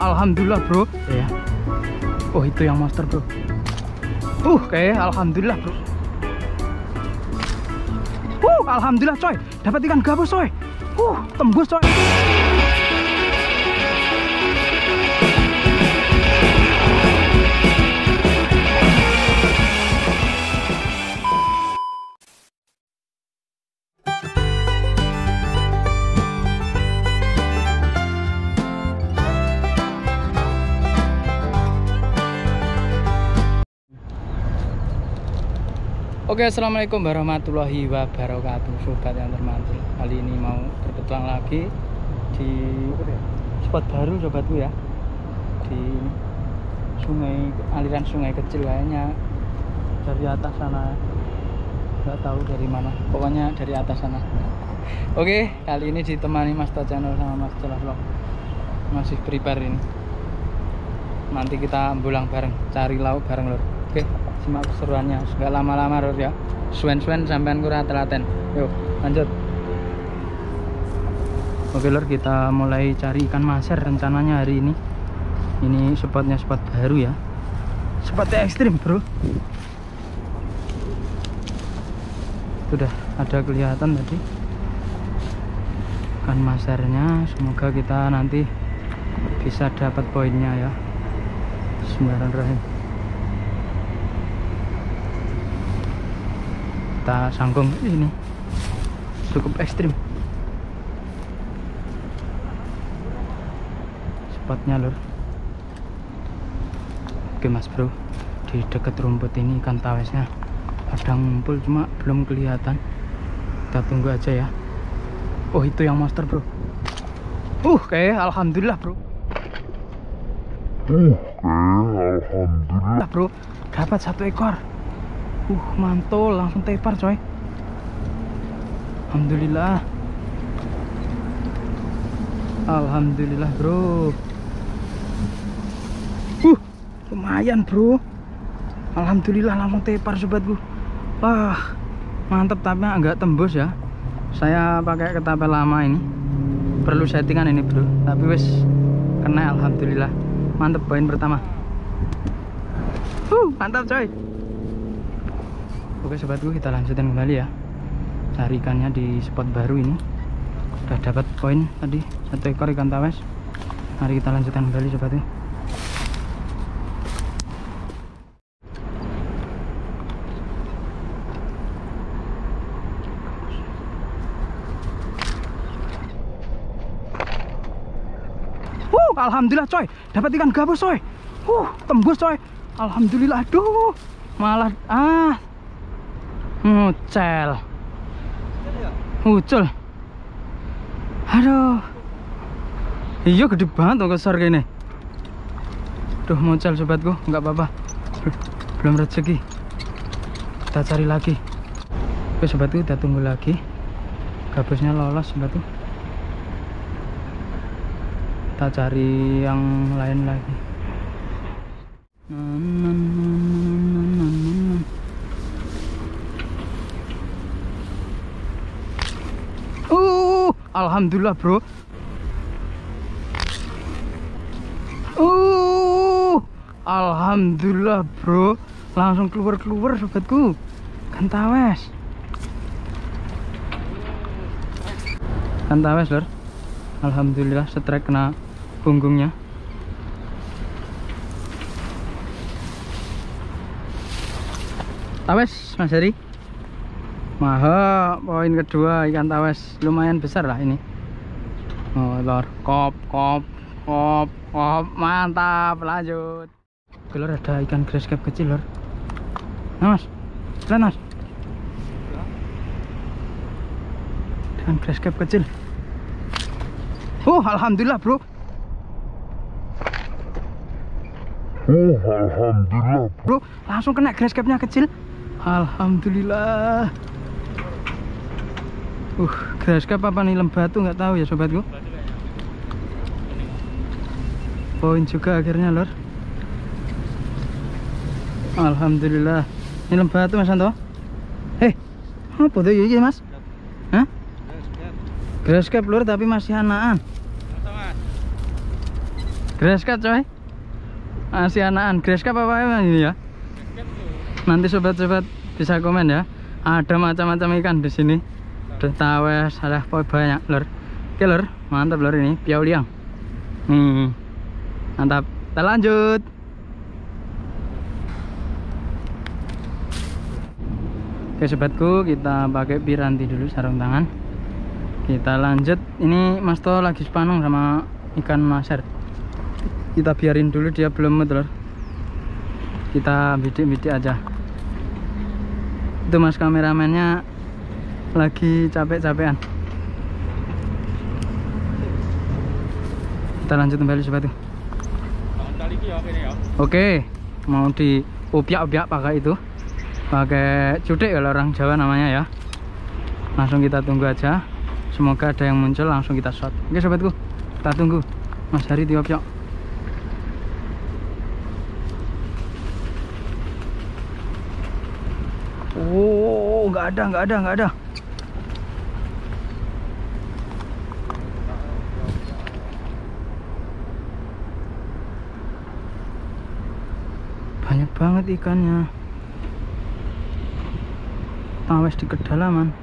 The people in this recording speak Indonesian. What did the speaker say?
alhamdulillah bro. Ya oh itu yang monster bro. Uh kayak alhamdulillah bro. Uh alhamdulillah coy. Dapat ikan gabus coy. Uh tembus coy Oke assalamualaikum warahmatullahi wabarakatuh Sobat yang termantul. Kali ini mau berpetualang lagi Di spot baru sobatku ya. Di sungai aliran sungai kecil kayaknya. Dari atas sana. Gak tahu dari mana. Pokoknya dari atas sana. Oke kali ini ditemani Mas Ta Channel sama Mas Celah Vlog. Masih prepare ini. Nanti kita pulang bareng Cari lauk bareng lor Oke simak keseruannya. Nggak lama-lama harus ya. Swen-swen sampean kurang telaten yuk lanjut. Oke lor kita mulai cari ikan maser rencananya hari ini. Ini spotnya spot baru ya. Spotnya ekstrim bro. Sudah ada kelihatan tadi. Ikan masernya semoga kita nanti bisa dapat poinnya ya. Bismillahirrahmanirrahim kita sanggung ini cukup ekstrim. Spotnya lur oke mas bro. Di dekat rumput ini ikan tawesnya ada ngumpul cuma belum kelihatan. Kita tunggu aja ya. Oh itu yang monster bro. Uh kayak alhamdulillah bro. Uh, alhamdulillah. bro dapat satu ekor uh mantul langsung tepar coy. Alhamdulillah. Alhamdulillah bro. Uh lumayan bro. Alhamdulillah langsung tepar sobatku wah mantep tapi agak tembus ya. Saya pakai ketapel lama ini. Perlu settingan ini bro. Tapi wes kena Alhamdulillah. Mantep poin pertama. Uh mantap coy Oke sobatku kita lanjutkan kembali ya. Cari ikannya di spot baru ini. Udah dapat poin tadi Satu ekor ikan tawes. Mari kita lanjutkan kembali sobatku Alhamdulillah coy. Dapat ikan gabus coy. Uh, tembus coy. Alhamdulillah Aduh. Malah Ah Ngucel. Ucul. Aduh. Iya gede banget tuh besar gini. Duh muncul sobatku, nggak apa-apa. Belum rezeki. Kita cari lagi. Oke sobatku, kita tunggu lagi. Gabusnya lolos sobatku. Kita cari yang lain lagi. Uh, alhamdulillah, Bro. Uh, alhamdulillah, Bro. Langsung keluar-keluar sobatku. Kantawes. Kantawes, Lor. Alhamdulillah setrek kena punggungnya. Tawes, Mas Heri. Maha, poin kedua ikan tawes lumayan besar lah ini. Oh, lor, kop, kop, kop, kop, mantap, lanjut. Lor ada ikan grass cap kecil, lor. Nah, mas, lihat mas. Ikan grass cap kecil. Oh, alhamdulillah, bro. Oh, alhamdulillah. Bro, langsung kena grass capnya kecil. Alhamdulillah. Uh, grass cap apa nih lembatu nggak tahu ya sobatku. Poin juga akhirnya lor. Alhamdulillah. Ini lembatu Mas Santo. Eh, apa tuh ini Mas? Hah? Grass cap lor tapi masih anaan. Grass cut coy. Masih anakan grass cut apa emang ini ya? Nanti sobat-sobat bisa komen ya. Ada macam-macam ikan di sini. Udah tawes, ada banyak lur. Oke lur, mantap lur ini piau liang. Nih, mantap. Kita lanjut. Oke sobatku, kita pakai piranti dulu sarung tangan. Kita lanjut. Ini Mas To lagi sepanung sama ikan maser. Kita biarin dulu dia belum telur. Kita bidik-bidik aja. Itu Mas kameramennya lagi capek-capean. Kita lanjut kembali sobatku. Oke, mau di upiak-upiak pakai itu pakai cudek kalau orang Jawa namanya ya langsung kita tunggu aja semoga ada yang muncul langsung kita shot oke sobatku kita tunggu Mas Hari tiup yuk Oh, nggak ada, nggak ada, nggak ada. Banyak banget ikannya. Tawes di kedalaman.